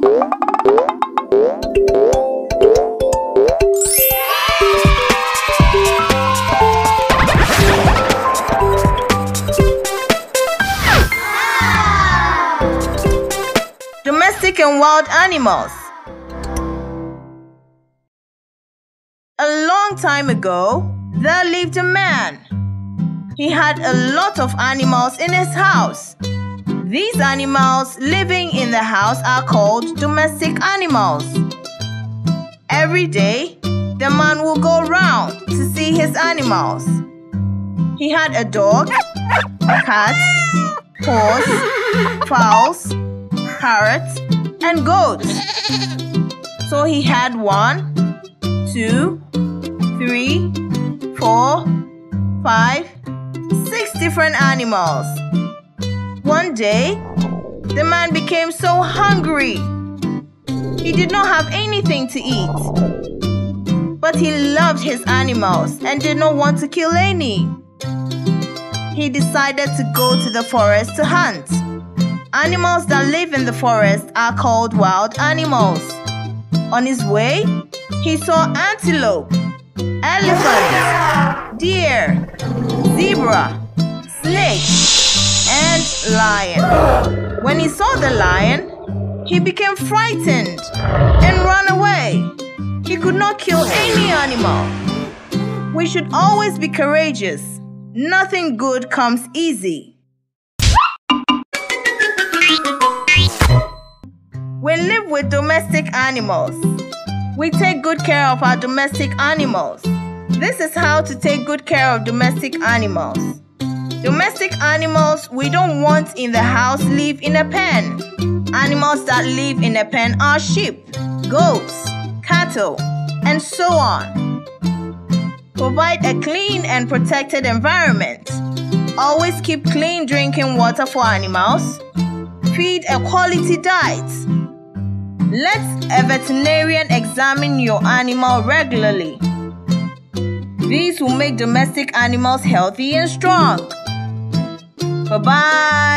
Domestic and wild animals. A long time ago, there lived a man. He had a lot of animals in his house. These animals living in the house are called domestic animals. Every day, the man will go round to see his animals. He had a dog, cat, horse, fowls, parrots, and goats. So he had one, two, three, four, five, six different animals. Day, the man became so hungry. He did not have anything to eat. But he loved his animals and did not want to kill any. He decided to go to the forest to hunt. Animals that live in the forest are called wild animals. On his way, he saw antelope, elephant, deer, zebra, lion. When he saw the lion, he became frightened and ran away. He could not kill any animal. We should always be courageous. Nothing good comes easy. We live with domestic animals. We take good care of our domestic animals. This is how to take good care of domestic animals. Domestic animals we don't want in the house live in a pen. Animals that live in a pen are sheep, goats, cattle, and so on. Provide a clean and protected environment. Always keep clean drinking water for animals. Feed a quality diet. Let a veterinarian examine your animal regularly. These will make domestic animals healthy and strong. Bye bye.